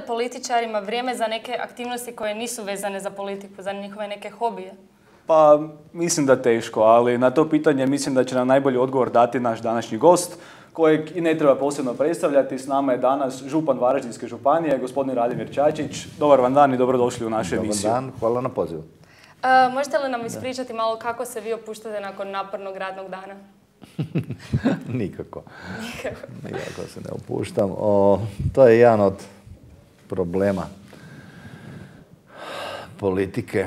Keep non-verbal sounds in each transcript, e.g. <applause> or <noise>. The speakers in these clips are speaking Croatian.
Li političarima vrijeme za neke aktivnosti koje nisu vezane za politiku, za njihove neke hobije? Pa mislim da teško, ali na to pitanje mislim da će nam najbolji odgovor dati naš današnji gost, kojeg i ne treba posebno predstavljati. S nama je danas župan Varaždinske županije, gospodin Radimir Čačić. Dobar vam dan i dobrodošli u našu emisiju. Dobar dan, hvala na pozivu. E, možete li nam ispričati malo kako se vi opuštate nakon napornog radnog dana? <laughs> Nikako. Nikako. se ne opuštam. to je jedan od problema politike.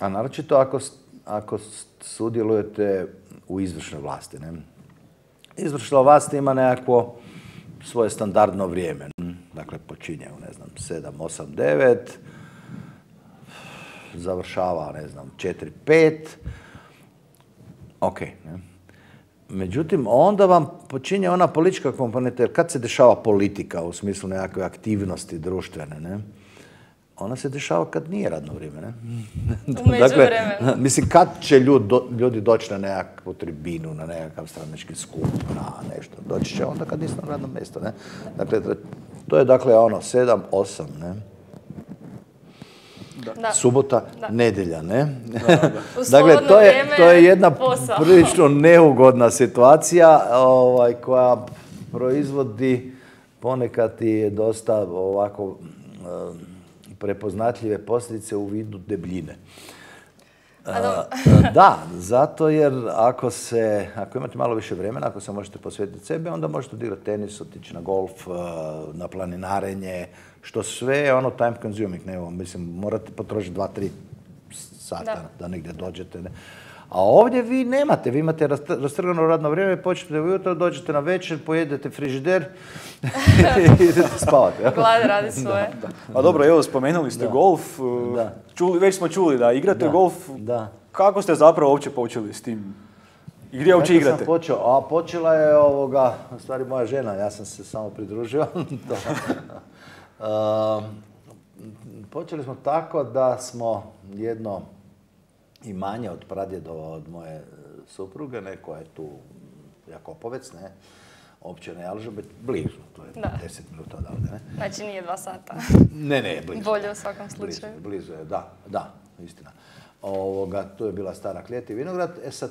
A naročito ako, ako sudjelujete u izvršnoj vlasti. Ne? Izvršna vlast ima nekako svoje standardno vrijeme. Dakle, počinje u, ne znam, 7, 8, 9, završava, ne znam, 4, 5. Ok, ne? Međutim, onda vam počinje ona politička komponenta, jer kad se dešava politika u smislu nekakve aktivnosti društvene, ne? ona se dešava kad nije radno vrijeme, ne? dakle, mislim, kad će ljudi doći na nekakvu tribinu, na nekakav stranački skup, na nešto. Doći će onda kad nisu na radnom mjestu, ne? Dakle, to je dakle ono, sedam, osam, ne? Da. Subota, nedjelja, ne? <laughs> dakle, to je, to je jedna prilično neugodna situacija ovaj, koja proizvodi ponekad i dosta ovako prepoznatljive posljedice u vidu debljine. da, zato jer ako se, ako imate malo više vremena, ako se možete posvetiti sebe, onda možete odigrati tenis, otići na golf, na planinarenje, što sve je ono time consuming, ne, mislim, morate potrošiti dva, tri sata da, negdje dođete. Ne. A ovdje vi nemate, vi imate rastrgano radno vrijeme, počnete ujutro, dođete na večer, pojedete frižider i <laughs> idete spavati. Glad radi svoje. A dobro, evo, spomenuli ste golf, čuli, već smo čuli da igrate golf. Da. Kako ste zapravo uopće počeli s tim? I gdje uopće igrate? Sam počeo, a počela je ovoga, u stvari moja žena, ja sam se samo pridružio. <laughs> počeli smo tako da smo jedno imanje od pradjedova od moje e, supruge, neko je tu Jakopovec, ne, općina Jalžabet, blizu, to je da. deset minuta odavde, ne. Znači nije dva sata. <laughs> ne, ne, blizu. Bolje u svakom slučaju. Blizu, blizu je, da, da, istina. Ovoga, tu je bila stara kljeti i vinograd, e sad,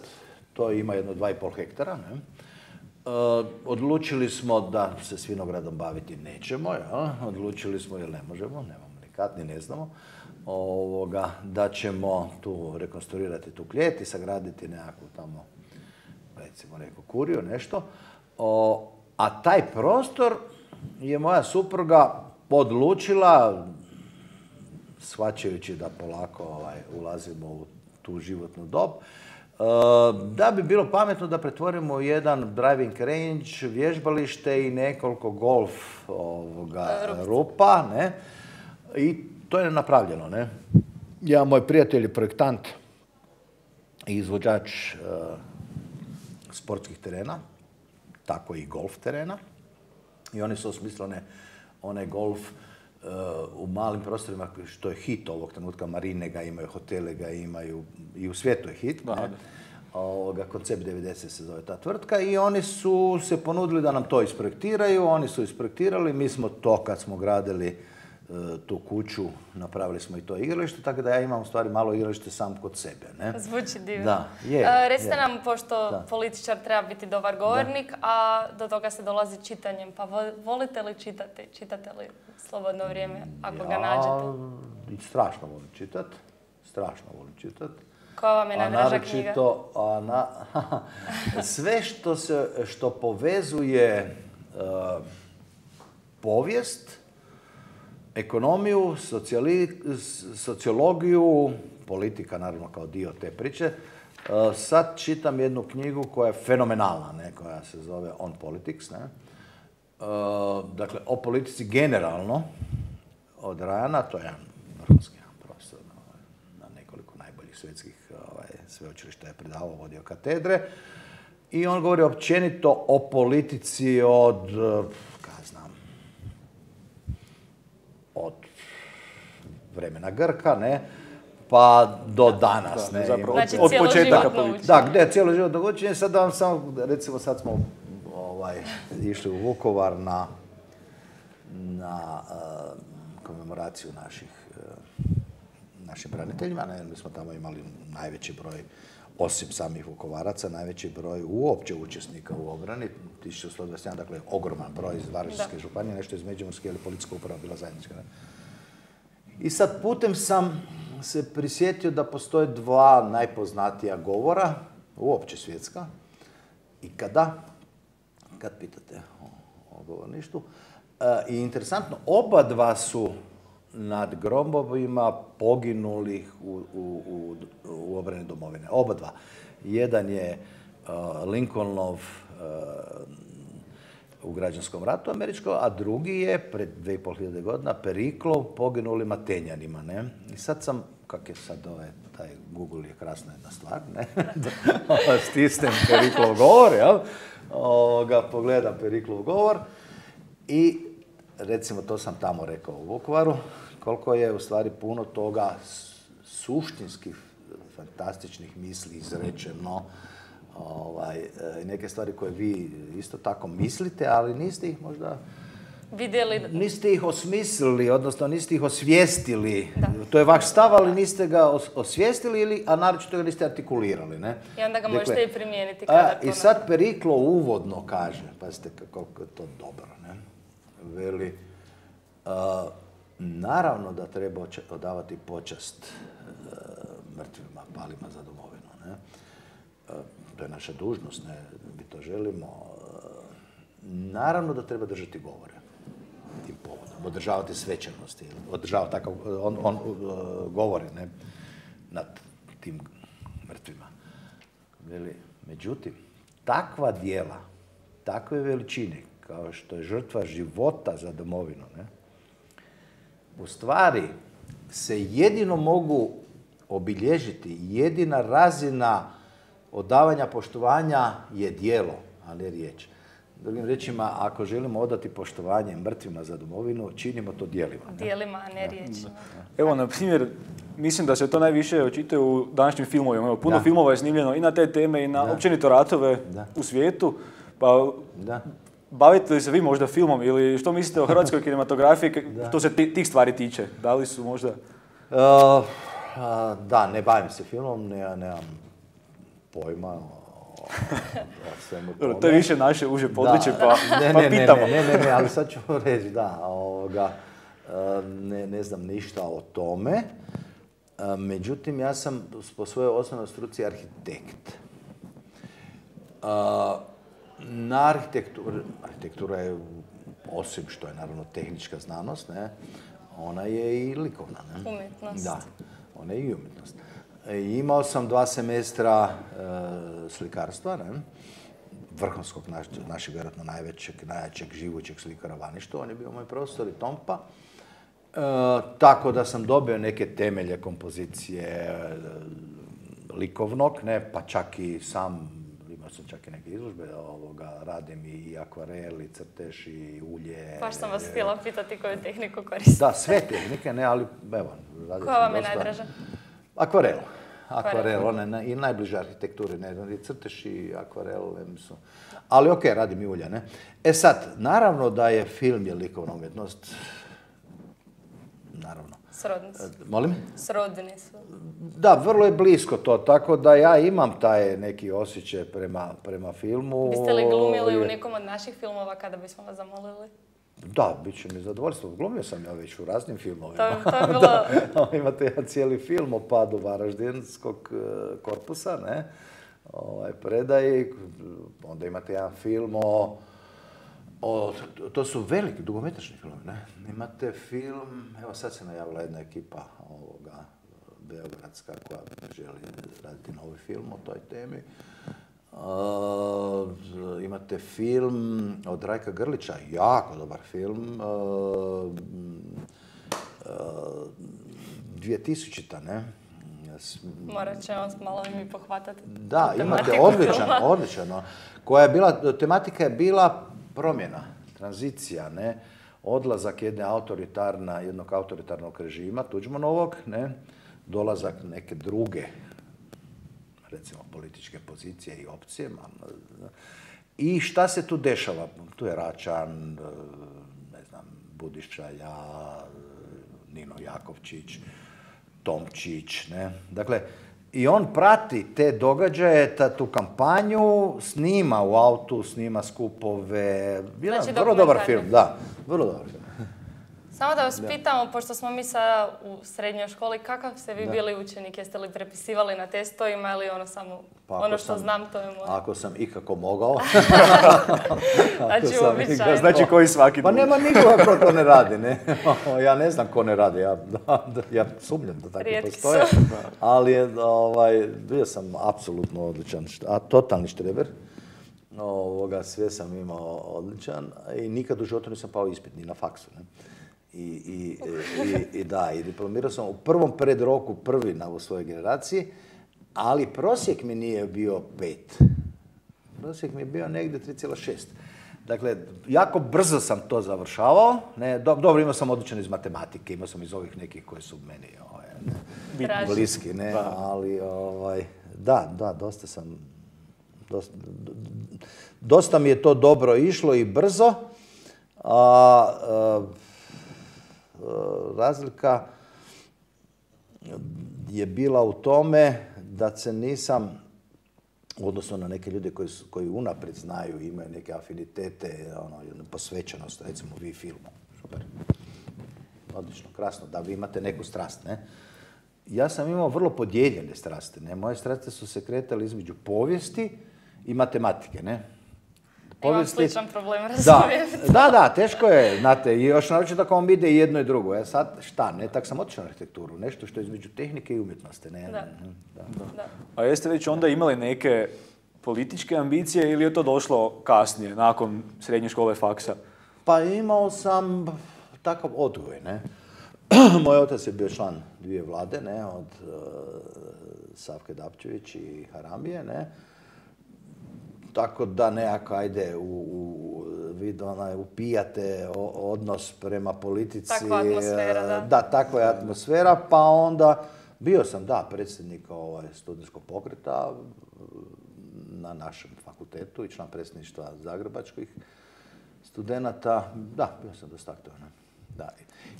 to ima jedno dva i pol hektara, ne. E, odlučili smo da se s vinogradom baviti nećemo, ja? odlučili smo jer ne možemo, nemamo nikad, ni ne znamo ovoga, da ćemo tu rekonstruirati tu klijet i sagraditi nekakvu tamo, recimo neku kuriju, nešto. a taj prostor je moja supruga odlučila, shvaćajući da polako ovaj, ulazimo u tu životnu dob, da bi bilo pametno da pretvorimo jedan driving range, vježbalište i nekoliko golf ovoga, rupa. Ne? I to je napravljeno, ne? Ja, moj prijatelj je projektant i izvođač e, sportskih terena, tako i golf terena. I oni su osmislili one golf e, u malim prostorima, što je hit ovog trenutka, marine ga imaju, hotele ga imaju, i u svijetu je hit. Ovoga, koncept 90 se zove ta tvrtka i oni su se ponudili da nam to isprojektiraju, oni su isprojektirali, mi smo to kad smo gradili tu kuću, napravili smo i to igralište, tako da ja imam u stvari malo igralište sam kod sebe. Ne? Zvuči divno. Da, je. E, recite nam, pošto političar treba biti dobar govornik, a do toga se dolazi čitanjem, pa volite li čitati? Čitate li slobodno vrijeme, ako ga nađete? strašno volim čitat, strašno volim čitat. Koja vam je najdraža knjiga? A na, <laughs> sve što, se, što povezuje uh, povijest, ekonomiju, sociologiju, politika naravno kao dio te priče. E, sad čitam jednu knjigu koja je fenomenalna, ne, koja se zove On Politics. Ne. E, dakle, o politici generalno od Rajana, to je vrhunski profesor na nekoliko najboljih svjetskih ovaj, sveučilišta je predavao, vodio katedre. I on govori općenito o politici od vremena Grka, ne, pa do danas. ne, znači, od početaka Da, gdje cijelo životno učenje, sad da vam samo, recimo sad smo ovaj, išli u Vukovar na na komemoraciju naših našim braniteljima. Ne? Mi smo tamo imali najveći broj, osim samih Vukovaraca, najveći broj uopće učesnika u obrani, 1121, dakle ogroman broj iz Varaždinske županije, nešto iz Međimurske, ili policijska uprava bila zajednička. I sad putem sam se prisjetio da postoje dva najpoznatija govora, uopće svjetska, i kada, kad pitate o, o govorništvu, e, i interesantno, oba dva su nad grobovima poginulih u, u, u, obrani domovine. Oba dva. Jedan je uh, Lincolnov uh, u građanskom ratu američkom, a drugi je pred 2500 godina Periklov poginuli Matenjanima. Ne? I sad sam, kak je sad ovaj, taj Google je krasna jedna stvar, ne? <laughs> Stisnem Periklov govor, jel? Ovoga, pogledam Periklov govor i recimo to sam tamo rekao u Vukovaru, koliko je u stvari puno toga suštinskih fantastičnih misli izrečeno ovaj, e, neke stvari koje vi isto tako mislite, ali niste ih možda vidjeli. Niste ih osmislili, odnosno niste ih osvijestili. To je vaš stav, ali niste ga osvijestili, ili, a naročito ga niste artikulirali. Ne? I onda ga dakle, možete i primijeniti kada I sad Periklo uvodno kaže, pazite koliko je to dobro, ne? Veli, Naravno da treba odavati počast e, mrtvima, palima za domovinu. Ne? To je naša dužnost, ne? mi to želimo. Naravno da treba držati govore tim povodom, održavati svećanosti, održavati takav, on, on govori ne? nad tim mrtvima. Međutim, takva dijela, takve veličine, kao što je žrtva života za domovinu, ne? u stvari se jedino mogu obilježiti, jedina razina odavanja poštovanja je dijelo, a ne riječ. Drugim rečima, ako želimo odati poštovanje mrtvima za domovinu, činimo to dijelima. Dijelima, a ne riječima. Evo, na primjer, mislim da se to najviše očite u današnjim filmovima. Evo, puno filmova je snimljeno i na te teme i na općenito ratove u svijetu. Pa da. Bavite li se vi možda filmom ili što mislite o hrvatskoj <laughs> kinematografiji što se tih stvari tiče? Da li su možda... Uh, da, ne bavim se filmom, ne, nemam pojma o, svemu tome. To je više naše uže područje, pa, ne, pa ne, pitamo. Ne, ne, ne, ne, ali sad ću reći, da, ovoga, ne, ne znam ništa o tome. Međutim, ja sam po svojoj osnovnoj struci arhitekt. Na arhitekturu, arhitektura je, osim što je naravno tehnička znanost, ne, ona je i likovna. Ne? Umjetnost. Da, ona je i umjetnost. E, imao sam dva semestra e, slikarstva, ne? vrhunskog naš, našeg vjerojatno najvećeg, najjačeg živućeg slikara Vaništa. On je bio moj profesor i Tompa. E, tako da sam dobio neke temelje kompozicije likovnog, ne, pa čak i sam sam čak i neke izložbe, ovoga, radim i akvarel, i crtež, i ulje. Baš sam vas htjela pitati koju tehniku koristite. Da, sve tehnike, ne, ali evo, Koja vam je najdraža? Akvarel. Akvarel, one i najbliže arhitekture, ne, i crtež i akvarel, su. Ali ok, radim i ulje, ne. E sad, naravno da je film je likovna umjetnost, naravno. Srodni su. Molim? Srodni su. Da, vrlo je blisko to, tako da ja imam taj neki osjećaj prema, prema filmu. Biste li glumili u nekom od naših filmova kada bismo vas zamolili? Da, bit će mi zadovoljstvo. Glumio sam ja već u raznim filmovima. To, to je <laughs> bilo... da, imate jedan cijeli film o padu Varaždinskog e, korpusa, ne? Ovaj, predaj. Onda imate jedan film o o, to su veliki, dugometračni filmovi, ne? Imate film, evo sad se najavila jedna ekipa ovoga, Beogradska koja želi raditi novi film o toj temi. Imate film od Rajka Grlića, jako dobar film. Uh, uh, 2000-ta, ne? Morat će vas malo mi pohvatati. Da, imate odličan, <laughs> odličan. Koja je bila, tematika je bila promjena, tranzicija, ne, odlazak jedne autoritarna, jednog autoritarnog režima, Tuđmanovog, ne, dolazak neke druge, recimo političke pozicije i opcije. I šta se tu dešava? Tu je Račan, ne znam, Budiša, ja, Nino Jakovčić, Tomčić, ne. Dakle, i on prati te događaje, ta, tu kampanju, snima u autu, snima skupove. Znači vrlo dobar film, da. Vrlo dobar film. Samo da vas pitamo, pošto smo mi sada u srednjoj školi, kakav ste vi bili učenik? Jeste li prepisivali na testovima ili ono samo, Pa ono što sam- znam to je moje? Ako sam ikako mogao. <laughs> Znači. Znači koji svaki Pa nema nikoga ko to ne radi, ne. <laughs> ja ne znam ko ne radi, ja, da, <laughs> da, ja sumnjam da Rijetki postoje. su. Ali ovaj, bio sam apsolutno odličan, a totalni štreber. Ovoga, sve sam imao odličan i nikad u životu nisam pao ispit, ni na faksu. Ne. I, i, i, i da, i diplomirao sam u prvom predroku, prvi na u svojoj generaciji, ali prosjek mi nije bio pet. Prosjek mi je bio negdje 3,6. Dakle, jako brzo sam to završavao. Ne, do- dobro, imao sam odličan iz matematike, imao sam iz ovih nekih koji su meni ovaj, ne, bliski, ne, ali ovaj, da, da, dosta sam, dosta, dosta mi je to dobro išlo i brzo, a, a, razlika je bila u tome da se nisam, u odnosu na neke ljude koji, su, koji unaprijed znaju, imaju neke afinitete, ono, posvećenost, recimo vi filmu. Super. Odlično, krasno, da vi imate neku strast, ne? Ja sam imao vrlo podijeljene strasti, ne? Moje strasti su se kretale između povijesti i matematike, ne? Imam sličan problem, Da, razumijem. da, da, teško je, znate, i još naročito ako vam ide i jedno i drugo. E sad, šta, ne, tak sam otišao na arhitekturu, nešto što je između tehnike i umjetnosti, ne? Da. da. Da. A jeste već onda imali neke političke ambicije ili je to došlo kasnije, nakon srednje škole faksa? Pa imao sam takav odgoj, ne. <clears throat> Moj otac je bio član dvije vlade, ne, od e, Savke Dapčević i Harambije, ne. Tako da nekako, ajde, u, u vid onaj, upijate odnos prema politici. Takva atmosfera, e, da. Da, takva je atmosfera, pa onda bio sam, da, predsjednik ovaj, studentskog pokreta na našem fakultetu i član predsjedništva zagrebačkih studenata. Da, bio sam dosta aktivan. Da.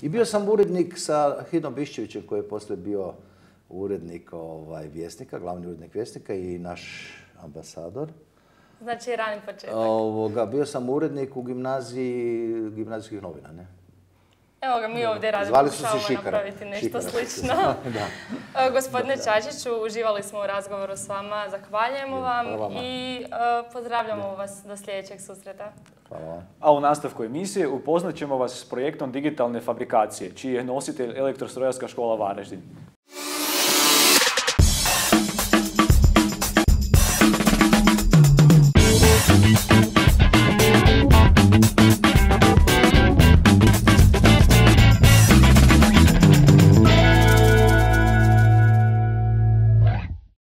I bio sam urednik sa Hidom Bišćevićem koji je poslije bio urednik ovaj, vjesnika, glavni urednik vjesnika i naš ambasador. Znači rani početak. Ovoga, bio sam urednik u gimnaziji gimnazijskih novina, ne? Evo ga, mi ovdje radimo, Zvali su se pokušavamo Šikara. napraviti nešto Šikara. slično. <laughs> da. <laughs> E, Gospodine Čačiću, uživali smo u razgovoru s vama, zahvaljujemo vam Hvala i e, pozdravljamo vas do sljedećeg susreta. Hvala vam. A u nastavku emisije upoznat ćemo vas s projektom digitalne fabrikacije, čiji je nositelj elektrostrojarska škola Varaždin.